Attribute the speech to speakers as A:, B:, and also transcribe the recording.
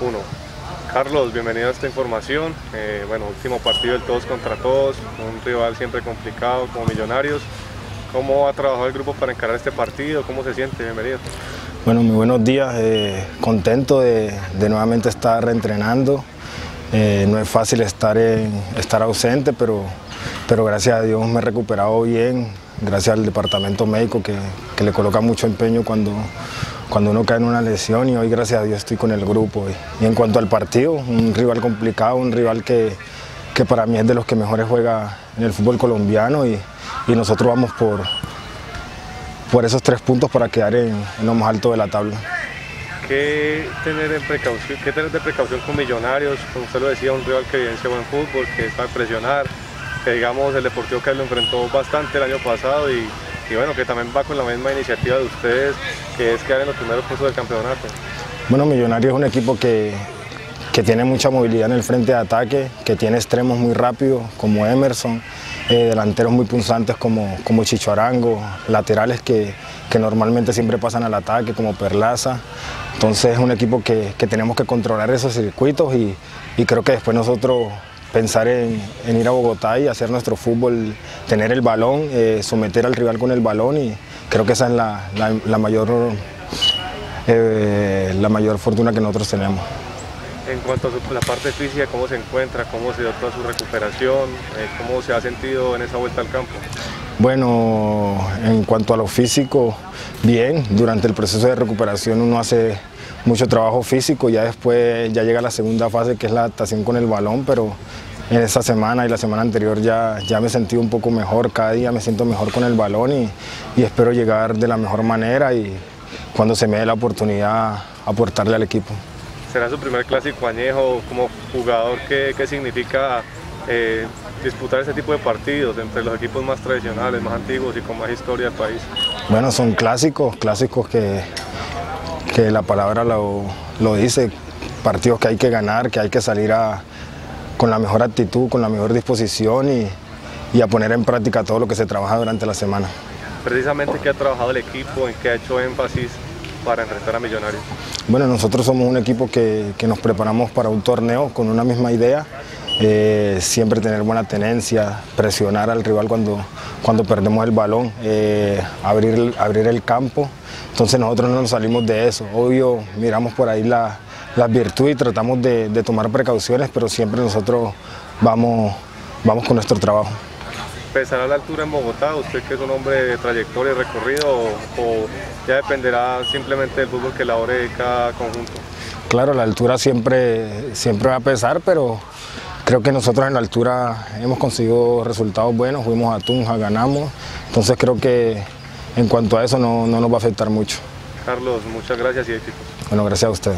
A: 1. Carlos, bienvenido a esta información. Eh, bueno, último partido del todos contra todos, un rival siempre complicado como Millonarios. ¿Cómo ha trabajado el grupo para encarar este partido? ¿Cómo se siente? Bienvenido.
B: Bueno, muy buenos días. Eh, contento de, nuevamente estar reentrenando. Eh, no es fácil estar, estar ausente, pero, pero gracias a Dios me he recuperado bien. Gracias al departamento médico que, que le coloca mucho empeño cuando, cuando uno cae en una lesión y hoy gracias a Dios estoy con el grupo. Y, en cuanto al partido, un rival complicado, un rival que, que, para mí es de los que mejores juega en el fútbol colombiano y, y nosotros vamos por, por esos tres puntos para quedar en, lo más alto de la tabla.
A: ¿Qué tener, en precaución, ¿Qué tener de precaución con Millonarios? Como usted lo decía, un rival que evidencia buen fútbol, que sabe presionar, que digamos el Deportivo que lo enfrentó bastante el año pasado y y bueno, que también va con la misma iniciativa de ustedes, que es quedar en los primeros puestos del campeonato.
B: Bueno, Millonarios es un equipo que, que tiene mucha movilidad en el frente de ataque, que tiene extremos muy rápidos como Emerson, eh, delanteros muy punzantes como, como Chicho Arango, laterales que, que, normalmente siempre pasan al ataque como Perlaza. Entonces es un equipo que, que tenemos que controlar esos circuitos y, y creo que después nosotros pensar en, ir a Bogotá y hacer nuestro fútbol, tener el balón, eh, someter al rival con el balón y creo que esa es la, mayor, eh, la mayor fortuna que nosotros tenemos.
A: En cuanto a la parte física, ¿cómo se encuentra? ¿Cómo se dio toda su recuperación? Eh, ¿Cómo se ha sentido en esa vuelta al campo?
B: Bueno, en cuanto a lo físico, bien. Durante el proceso de recuperación uno hace mucho trabajo físico, ya después ya llega la segunda fase que es la adaptación con el balón, pero en esa semana y la semana anterior ya, ya me sentí un poco mejor, cada día me siento mejor con el balón y, y espero llegar de la mejor manera y cuando se me dé la oportunidad aportarle al equipo.
A: ¿Será su primer clásico añejo como jugador? ¿Qué, qué significa eh, disputar ese tipo de partidos entre los equipos más tradicionales, más antiguos y con más historia del país?
B: Bueno, son clásicos, clásicos que que la palabra lo, dice, partidos que hay que ganar, que hay que salir a, con la mejor actitud, con la mejor disposición y, a poner en práctica todo lo que se trabaja durante la semana.
A: Precisamente, ¿qué ha trabajado el equipo? ¿En qué ha hecho énfasis para enfrentar a Millonarios?
B: Bueno, nosotros somos un equipo que, nos preparamos para un torneo con una misma idea, eh, siempre tener buena tenencia, presionar al rival cuando, cuando perdemos el balón, eh, abrir, abrir el campo entonces nosotros no nos salimos de eso. Obvio, miramos por ahí las la virtudes y tratamos de, tomar precauciones, pero siempre nosotros vamos, vamos con nuestro trabajo.
A: ¿Pesará la altura en Bogotá? ¿Usted que es un hombre de trayectoria y recorrido o, ya dependerá simplemente del fútbol que elabore cada conjunto?
B: Claro, la altura siempre, siempre va a pesar, pero creo que nosotros en la altura hemos conseguido resultados buenos, fuimos a Tunja, ganamos, entonces creo que en cuanto a eso no, no nos va a afectar mucho.
A: Carlos, muchas gracias y éxitos.
B: Bueno, gracias a usted.